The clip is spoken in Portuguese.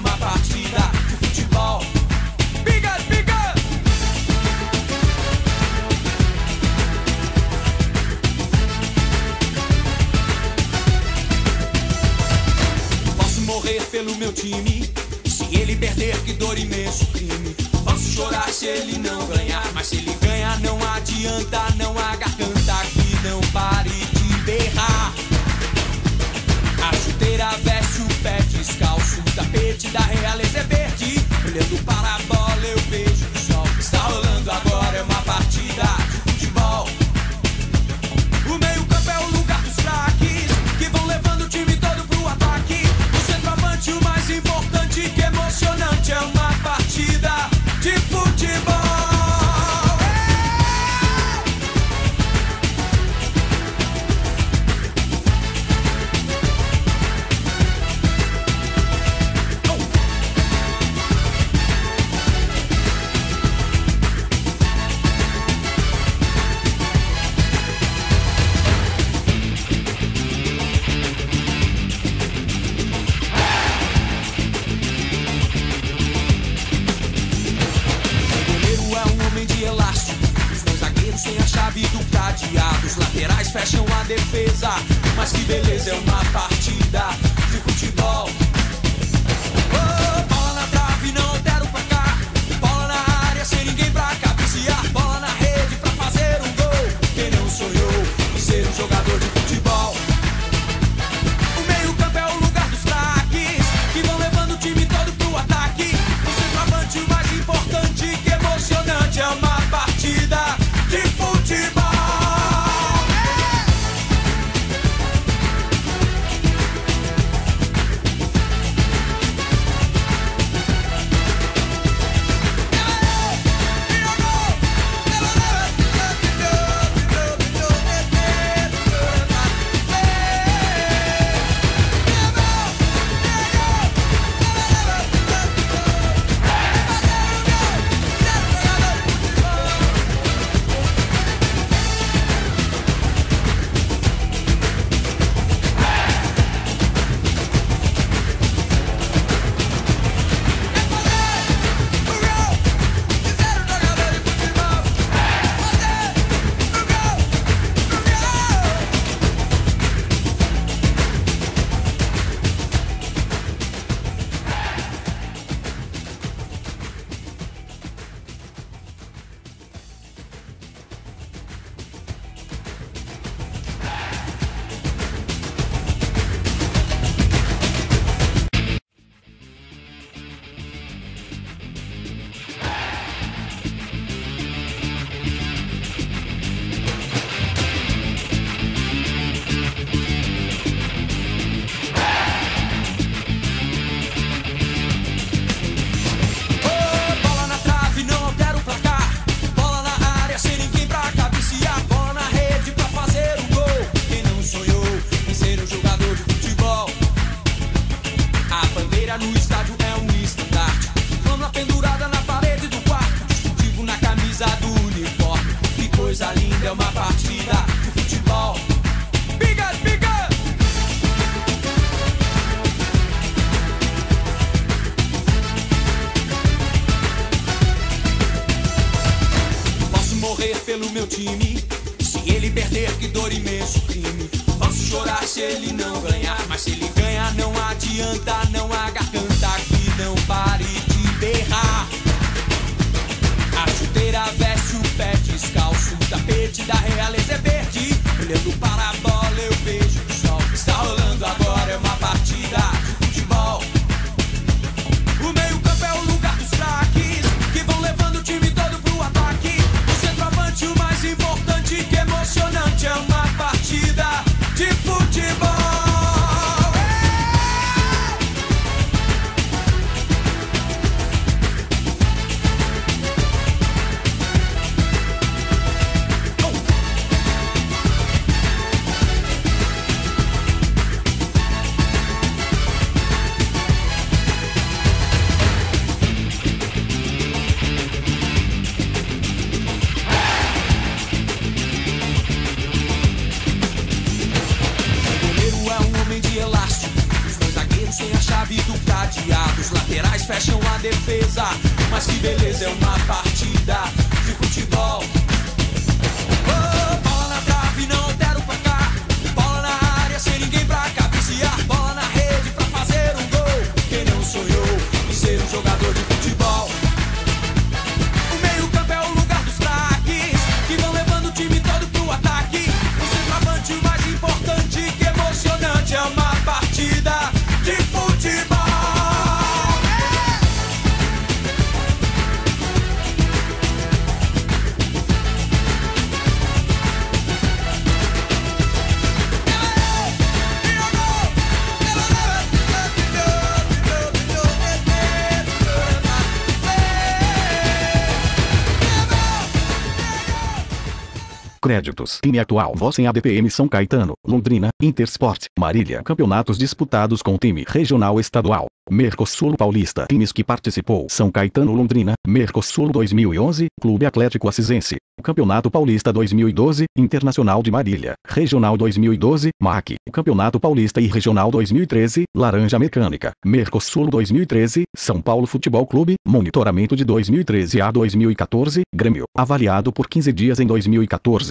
uma partida de futebol. Posso morrer pelo meu time. Se ele perder, que dor imenso crime. Posso chorar se ele não ganhar. Mas se ele ganhar, não adianta nada. Gucci defesa. Mas que beleza é uma partida. bandeira no estádio é um estandarte. Flama pendurada na parede do quarto, Discutivo na camisa do uniforme. Que coisa linda é uma partida de futebol. Biga, biga! Posso morrer pelo meu time se ele não ganhar, mas se ele ganhar, não adianta, não há garganta que não pare de berrar. A chuteira veste o pé descalço, o tapete da realeza é verde, olhando para defesa. Mas que beleza é uma Créditos. Time atual. Voz em ADPM São Caetano, Londrina, Intersport, Marília. Campeonatos disputados com time regional estadual. Mercosul Paulista. Times que participou. São Caetano Londrina, Mercosul 2011, Clube Atlético Assisense. Campeonato Paulista 2012, Internacional de Marília. Regional 2012, MAC. Campeonato Paulista e Regional 2013, Laranja Mecânica. Mercosul 2013, São Paulo Futebol Clube. Monitoramento de 2013 a 2014, Grêmio. Avaliado por 15 dias em 2014.